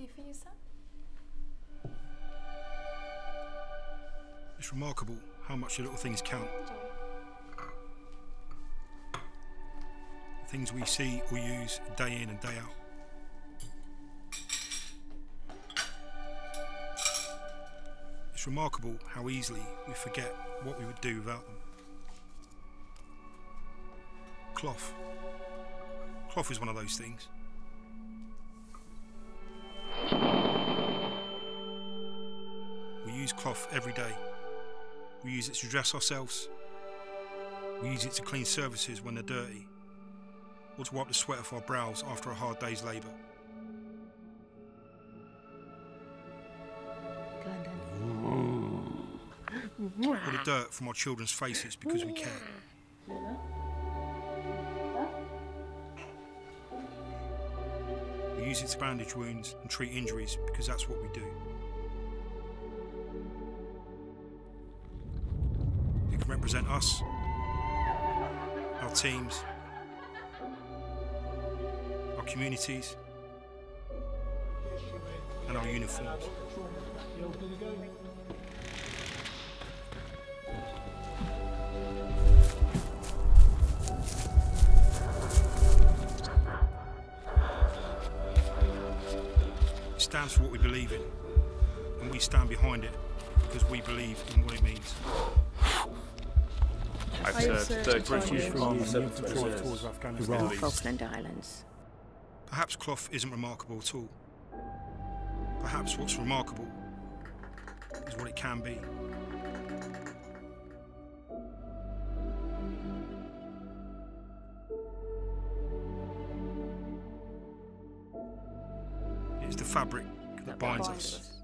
Do you yourself? It's remarkable how much the little things count. The things we see or use day in and day out. It's remarkable how easily we forget what we would do without them. Cloth. Cloth is one of those things. Cloth every day. We use it to dress ourselves. We use it to clean surfaces when they're dirty, or to wipe the sweat off our brows after a hard day's labour. Or the dirt from our children's faces because we care. We use it to bandage wounds and treat injuries because that's what we do. Represent us, our teams, our communities, and our uniforms. It stands for what we believe in, and we stand behind it because we believe in what it means. I've I served served 30 five years years on in the 7th Tours Reserves. of Afghanistan. Falkland Islands. Perhaps cloth isn't remarkable at all. Perhaps what's remarkable is what it can be. It's the fabric that binds us.